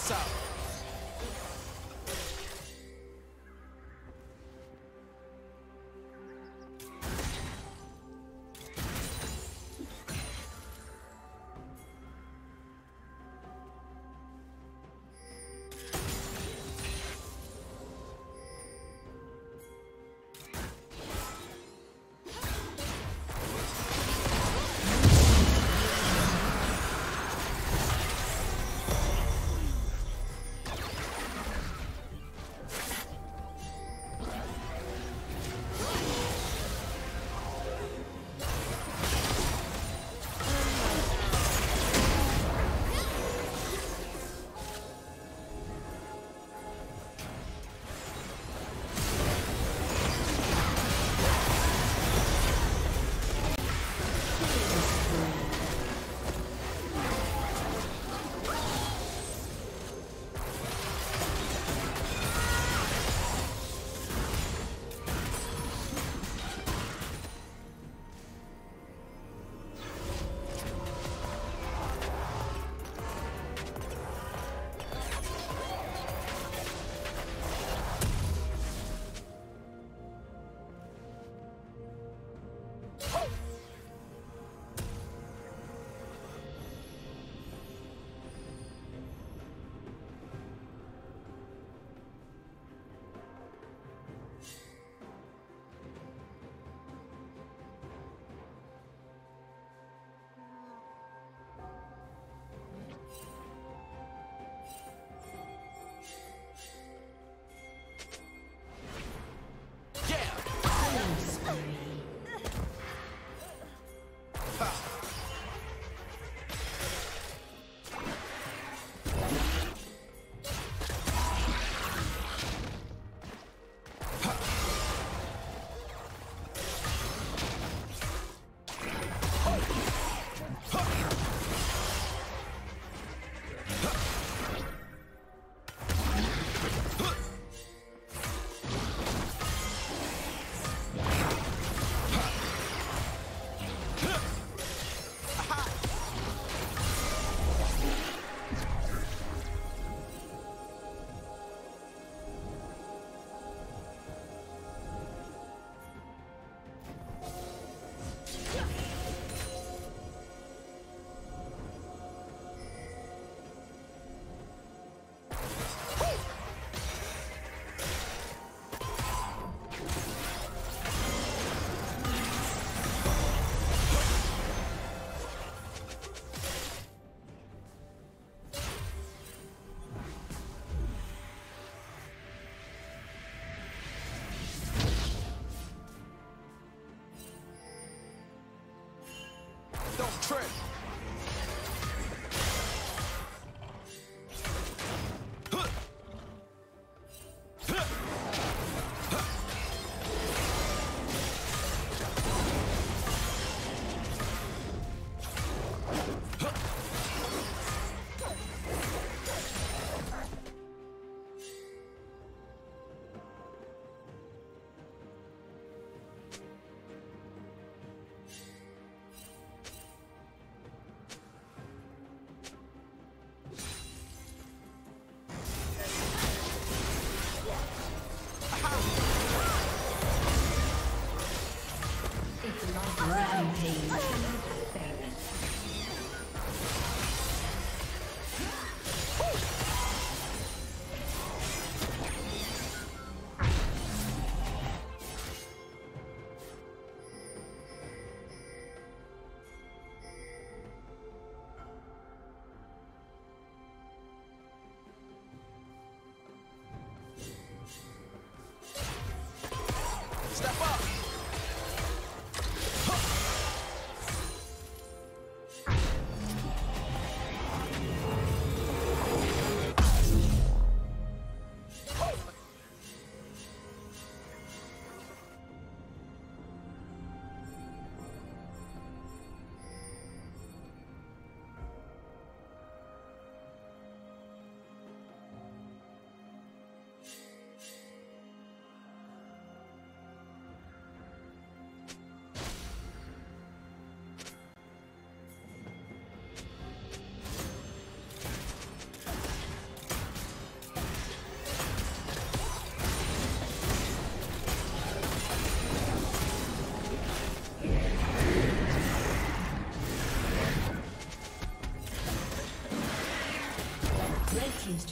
this out. Trip.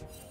you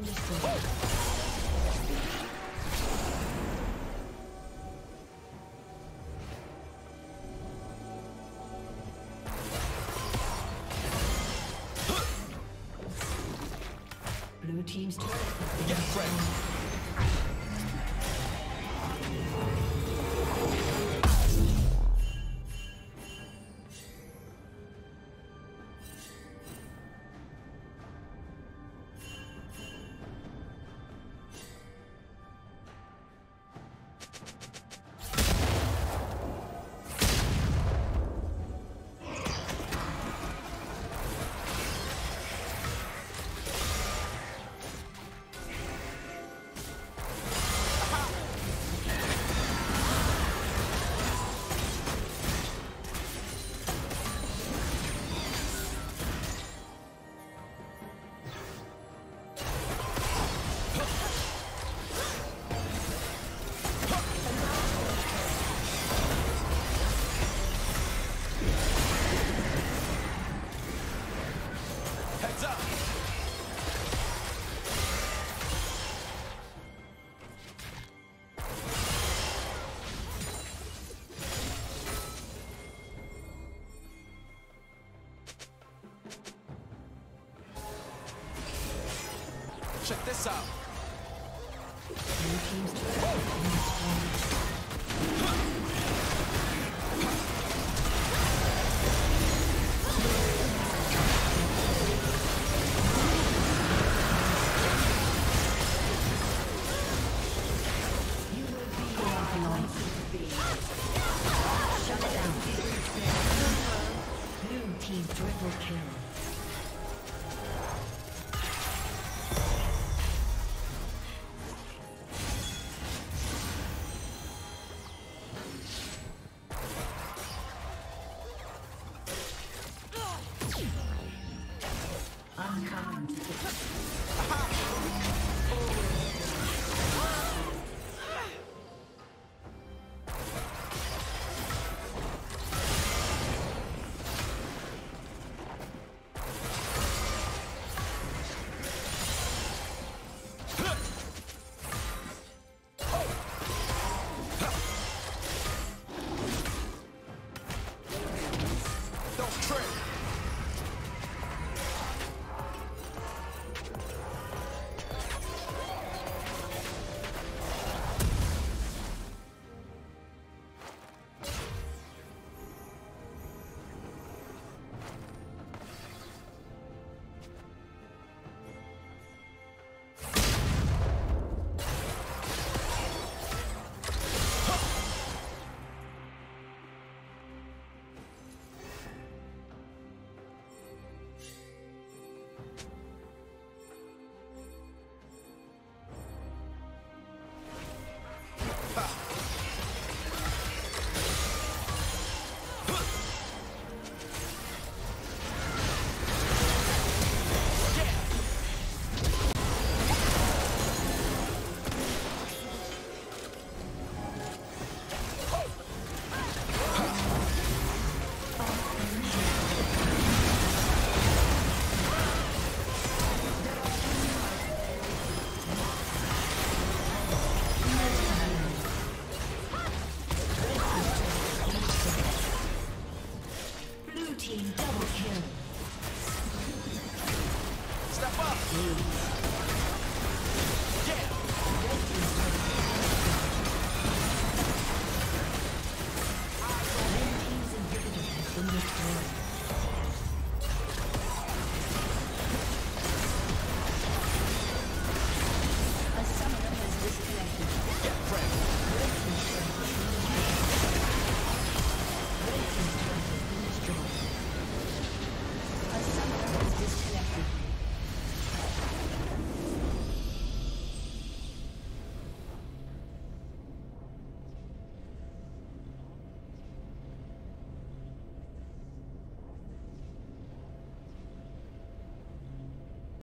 been destroyed. Blue team's turret. Get ready. Check this out. Unkind.